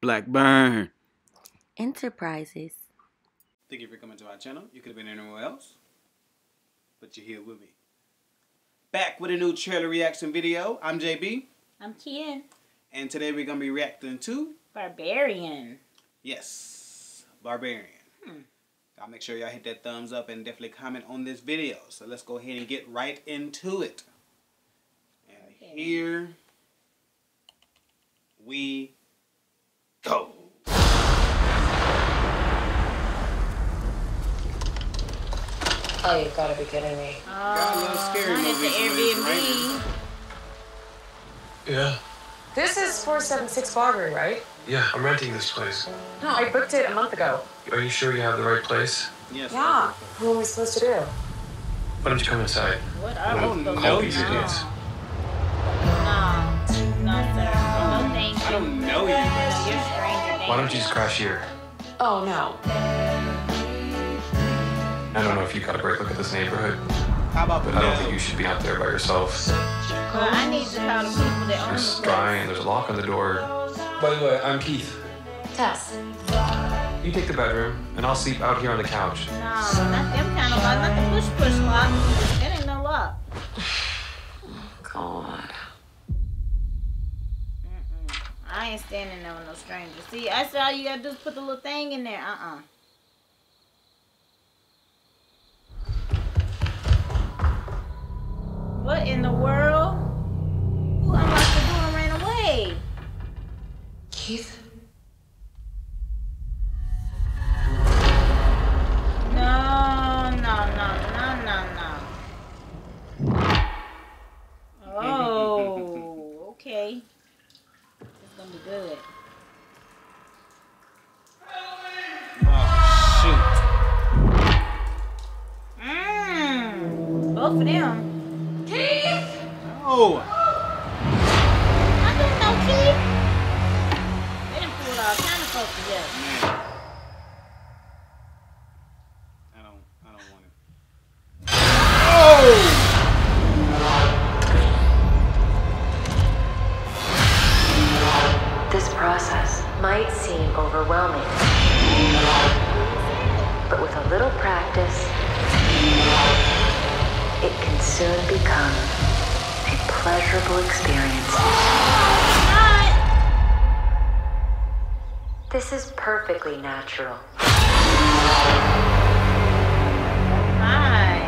Blackburn. Enterprises. Thank you for coming to our channel. You could have been anywhere else, but you're here with me. Back with a new trailer reaction video. I'm JB, I'm Ken. and today we're gonna be reacting to Barbarian. yes, Barbarian. Hmm. I'll make sure y'all hit that thumbs up and definitely comment on this video. So let's go ahead and get right into it. And Okay. here we go. Oh, you gotta be kidding me. Got a little scary I hit movies the Airbnb. Yeah, This is 476 Barbary, right? yeah, I'm renting this place. No, I booked it a month ago. Are you sure you have the right place? Yes. Yeah. What am I supposed to do? Why don't you come inside? What I are don't we supposed know to these do? idiots. No. No, sir. No, thank you. I don't know you. You're stranger Why don't you just crash here? Oh, no. I don't know if you got a great look at this neighborhood, How about but I don't think you should be out there by yourself. Well, I need to call the people that own There's dry and there's a lock on the door. By the way, I'm Keith. Tess. You take the bedroom, and I'll sleep out here on the couch. No, not them kind of lock. Not the push push lock. That ain't no lock. God. Mm-mm. I ain't standing there with no strangers. See, I said all you gotta do is put the little thing in there. Uh-uh. In the world? Who unlocked the door and ran away? Keith? No, no, no, no, no, no. Oh, okay. It's gonna be good. Oh Mmm. Both of them. This process might seem overwhelming, but with a little practice, it can soon become pleasurable experience. This is perfectly natural. Hi.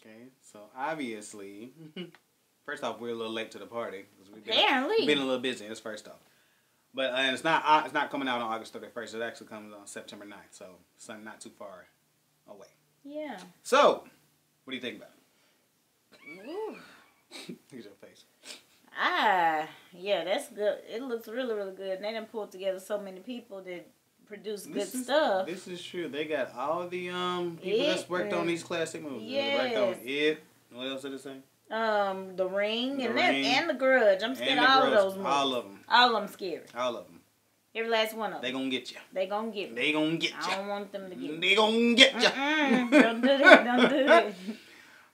Okay, so obviously, first off, we're a little late to the party because we've been, Apparently. we've been a little busy. That's first off, but uh, and it's not uh, it's not coming out on August thirty first. It actually comes on September 9th, so it's not- not too far away. Yeah. So, what do you think about it? Ooh. Look at your face. Ah, yeah, that's good. It looks really, really good. And they done pulled together so many people that produce good This is- stuff. This is true. They got all the um people It that's worked on these classic movies. They worked on Yes. it. What else did it say? Um, The Ring The and that and The Grudge. I'm scared of all Grudge. of those movies. All of them. All of them scary. All of them. Every last one of them. They gonna get you. They gonna get me. They gonna get you. I don't want them to get me. They gonna get you. Mm-mm. Don't do that. Don't do that.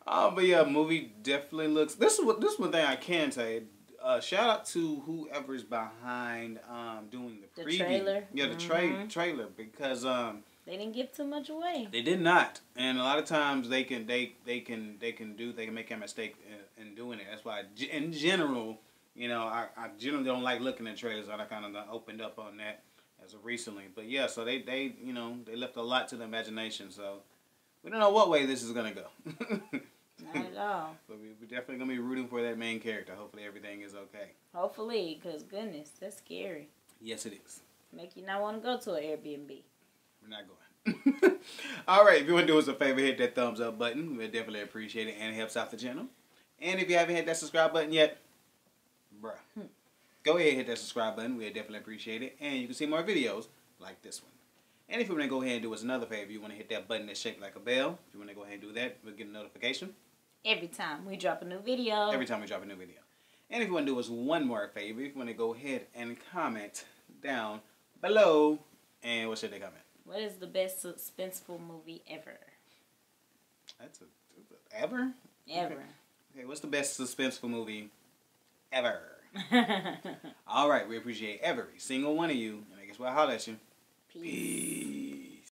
Oh, but yeah, movie definitely looks. This is what this is one thing I can say. Uh, shout out to whoever's behind um, doing the, The preview. trailer? Yeah, the tra- Mhm. trailer because um, They didn't give too much away. they did not, and a lot of times they can they they can they can do they can make a mistake in, in doing it. That's why in general, you know, I, I generally don't like looking at trailers. and I kind of opened up on that as of recently. But yeah, so they they you know they left a lot to the imagination. So we don't know what way this is gonna go. Not at all. But we, we're definitely gonna be rooting for that main character. Hopefully everything is okay. Hopefully, because goodness, that's scary. Yes, it is. Make you not want to go to an Airbnb. We're not going. All right, if you want to do us a favor, hit that thumbs up button. We'd definitely appreciate it, and it helps out the channel. And if you haven't hit that subscribe button yet, bruh, go ahead and hit that subscribe button. We'd definitely appreciate it, and you can see more videos like this one. And if you want to go ahead and do us another favor, you want to hit that button that's shaped like a bell. If you want to go ahead and do that, we'll get a notification. Every time we drop a new video. every time we drop a new video. And if you want to do us one more favor, if you want to go ahead and comment down below, and what should they comment? What is the best suspenseful movie ever? That's a, ever. Ever. Okay, what's the best suspenseful movie ever? All right, we appreciate every single one of you, and I guess we'll holler at you. Peace. Peace.